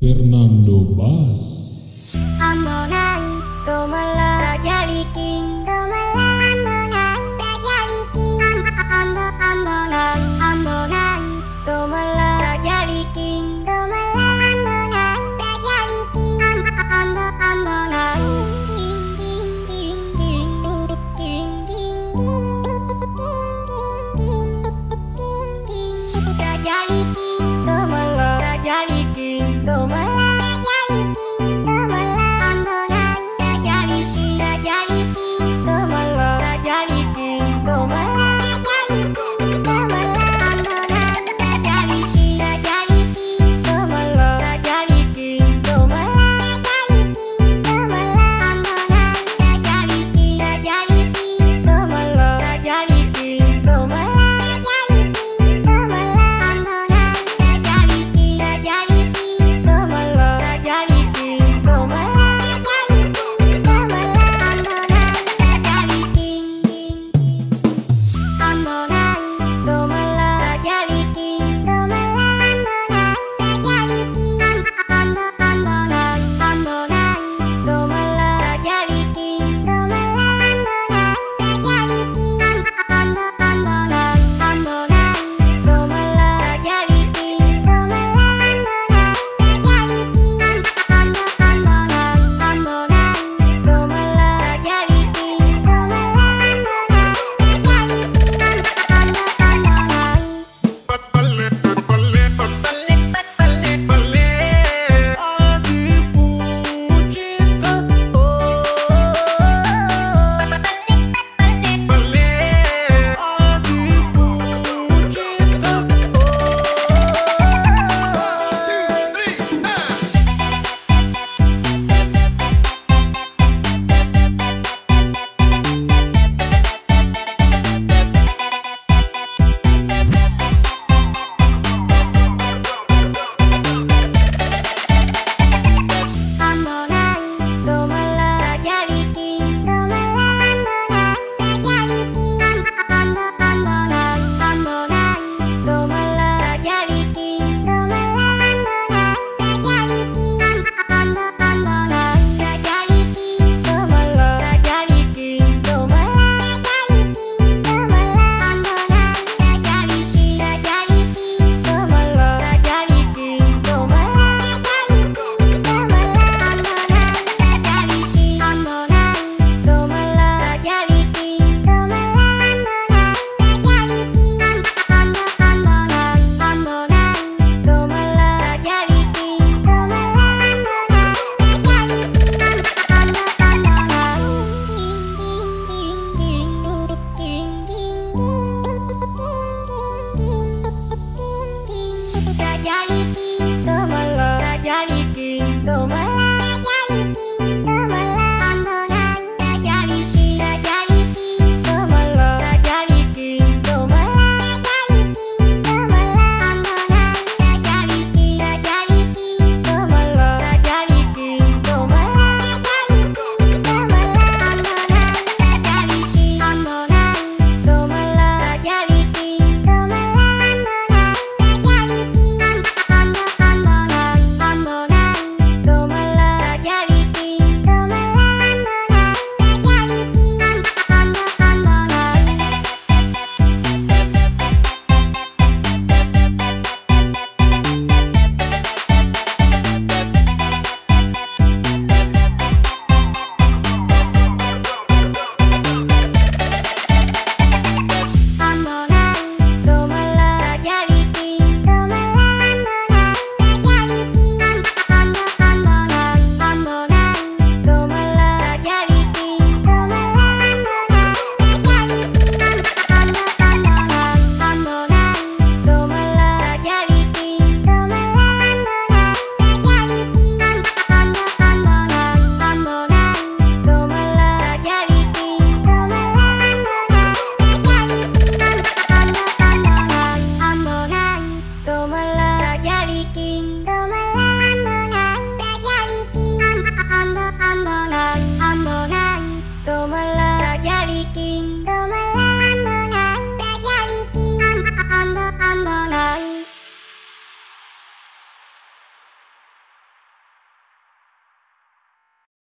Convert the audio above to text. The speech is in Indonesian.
Fernando Bas Ambonai Romala Jaliki 都买。Though my